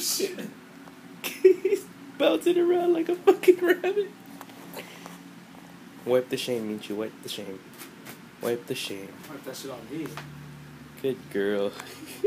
Shit, He's bouncing around like a fucking rabbit. Wipe the shame, Michi. Wipe the shame. Wipe the shame. Wipe that shit on me. Good girl.